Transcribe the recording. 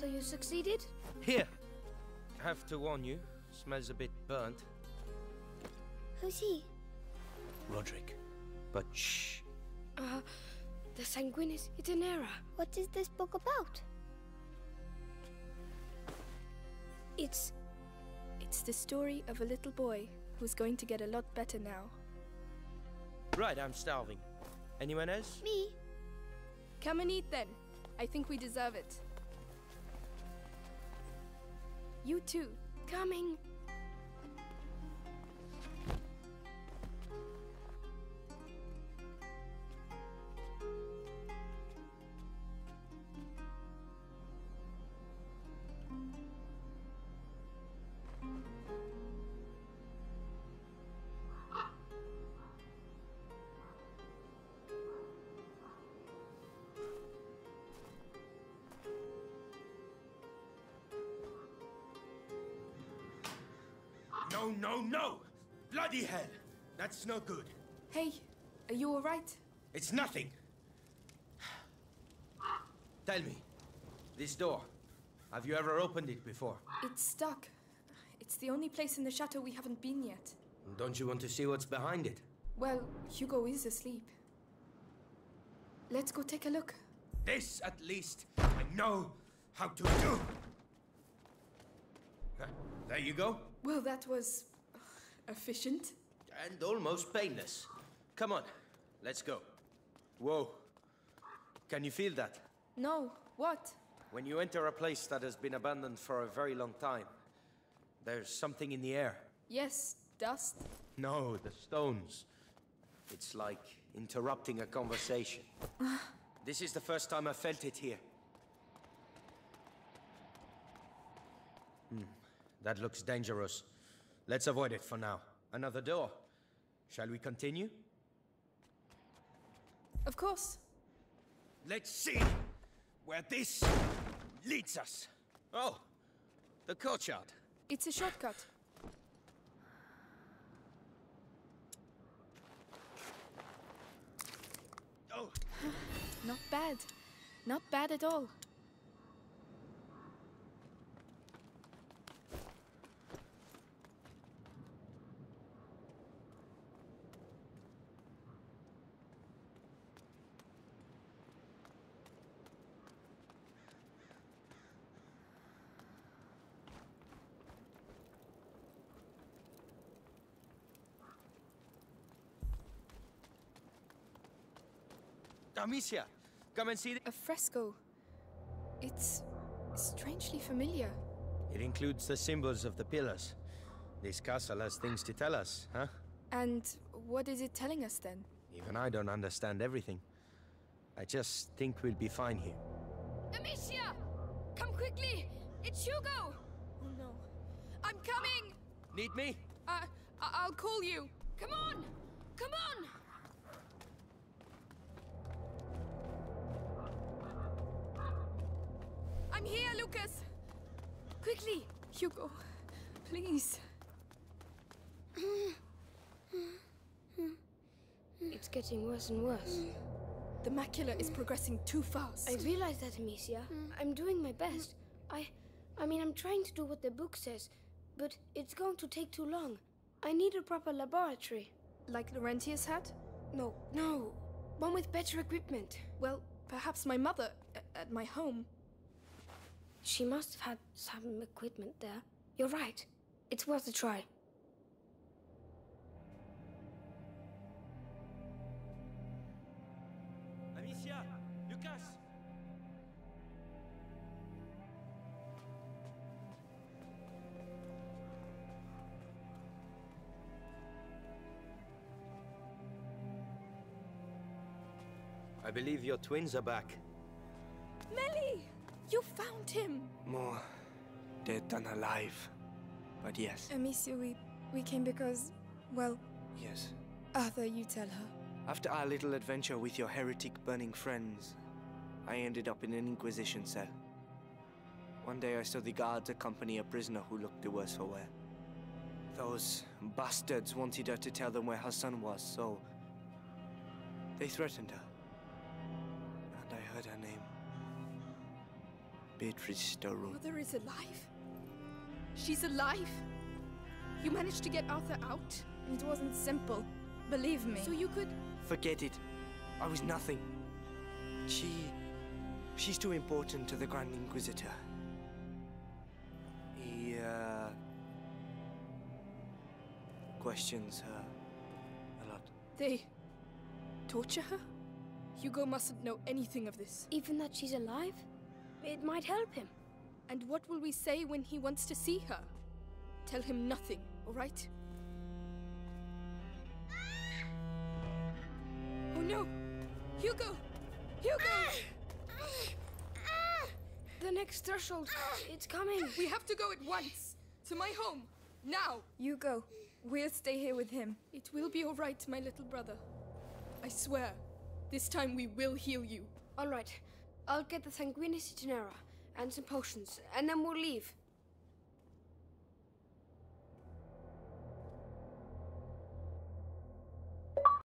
So you succeeded? Here! Have to warn you, smells a bit burnt. Who's he? Rodric. But shh. Uh, the Sanguinis Itinera. What is this book about? It's. It's the story of a little boy who's going to get a lot better now. Right, I'm starving. Anyone else? Me? Come and eat then. I think we deserve it. You too. Coming. No, no, no! Bloody hell! That's no good. Hey, are you alright? It's nothing. Tell me, this door, have you ever opened it before? It's stuck. It's the only place in the chateau we haven't been yet. Don't you want to see what's behind it? Well, Hugo is asleep. Let's go take a look. This, at least, I know how to do. Huh, There you go. Well, that was. uh, efficient. And almost painless. Come on, let's go. Whoa. Can you feel that? No, what? When you enter a place that has been abandoned for a very long time, there's something in the air. Yes, dust. No, the stones. It's like interrupting a conversation. this is the first time I felt it here. That looks dangerous. Let's avoid it for now. Another door. Shall we continue? Of course. Let's see where this leads us. Oh, the courtyard. It's a shortcut. Oh, Not bad. Not bad at all. Amicia, come and see. A fresco. It's strangely familiar. It includes the symbols of the pillars. This castle has things to tell us, huh? And what is it telling us then? Even I don't understand everything. I just think we'll be fine here. Amicia! Come quickly! It's Hugo! Oh no. I'm coming! Need me? Uh, I- I'll call you. Come on! Come on! I'm here, Lucas! Quickly! Hugo, please. It's getting worse and worse. The macula is progressing too fast. I realize that, Amicia. I'm doing my best. I. I mean, I'm trying to do what the book says, but it's going to take too long. I need a proper laboratory. Like Laurentius had? No, no. One with better equipment. Well, perhaps my mother at my home. She must have had some equipment there. You're right. It's worth a try. Amicia! Lucas! I believe your twins are back. Mélie! You found him! More dead than alive. But yes, uh, Amicia, we, we came because, well, yes. Arthur, you tell her. After our little adventure with your heretic burning friends, I ended up in an Inquisition cell. One day I saw the guards accompany a prisoner who looked the worse for wear. Those bastards wanted her to tell them where her son was, so they threatened her. And I heard her name. Beatrice Storeroom. Mother is alive? She's alive? You managed to get Arthur out? It wasn't simple. Believe me. So you could. Forget it. I was nothing. She. She's too important to the Grand Inquisitor. He, uh. questions her a lot. They. torture her? Hugo mustn't know anything of this. Even that she's alive? It might help him. And what will we say when he wants to see her? Tell him nothing, alright? Oh no! Hugo! Hugo! The next threshold, it's coming. We have to go at once! To my home! Now! You go. We'll stay here with him. It will be alright, my little brother. I swear. This time we will heal you. All right, I'll get the Sanguinis Itinera and some potions, and then we'll leave.